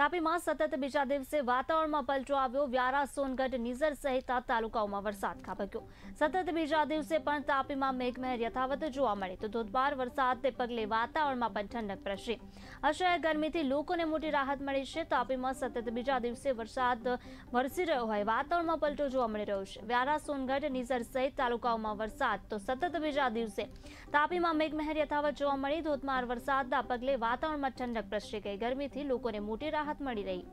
તાપીમાં સતત બીજા દિવસે વાતાવરણમાં પલટો આવ્યો વ્યારા સોનગઢ નીઝર સહિત આ તાલુકાઓમાં વરસાદ ખાબક્યો સતત બીજા દિવસે પણ તાપીમાં મેઘમહેર યથાવત જોવા મળી તો ધોધમાર વરસાદને પગલે વાતાવરણમાં પણ ઠંડક પ્રસરી અસહ્ય ગરમીથી લોકોને મોટી રાહત મળી છે તાપીમાં સતત બીજા દિવસે વરસાદ વરસી રહ્યો હોય વાતાવરણમાં પલટો જોવા મળી રહ્યો છે વ્યારા સોનગઢ નીઝર સહિત તાલુકાઓમાં વરસાદ તો સતત બીજા દિવસે તાપીમાં મેઘમહેર યથાવત જોવા મળી ધોધમાર વરસાદના પગલે વાતાવરણમાં ઠંડક પ્રસરી ગઈ ગરમીથી લોકોને મોટી રાહત મળી રહી